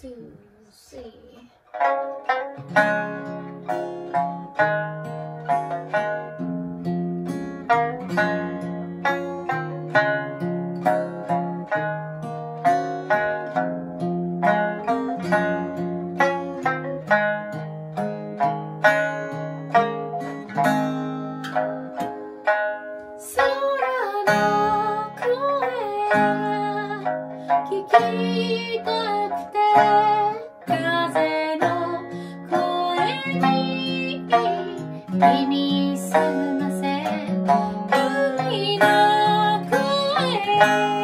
to see. So 風の声に耳すませ海の声。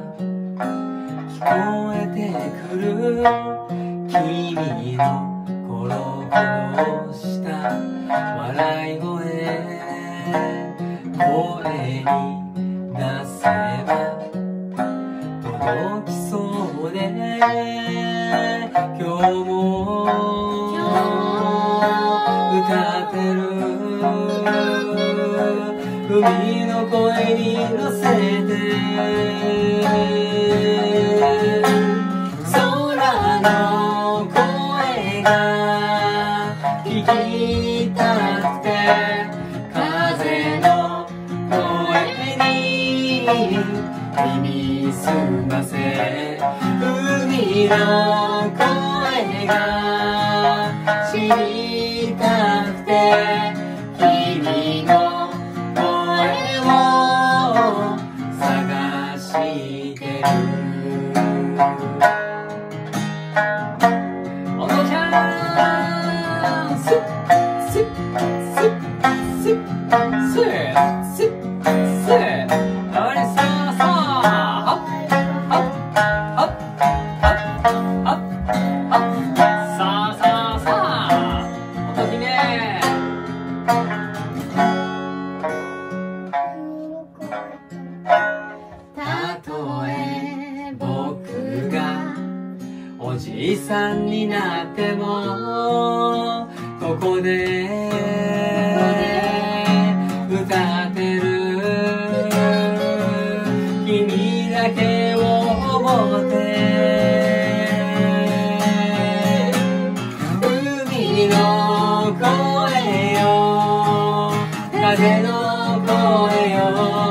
こえてくる君のコロコロした笑い声声に出せば届きそうで今日も海の声に乗せて。空の声が聞きたくて風の声に耳すませ。海の声が知りたくて君の探してるお父ちゃんじいさんになってもここで歌ってる。君だけを思って海の声よ風の声よ。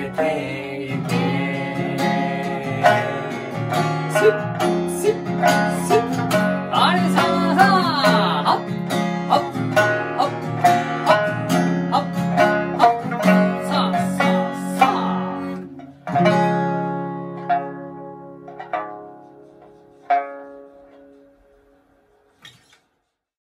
Thank you Sa, sa, sa.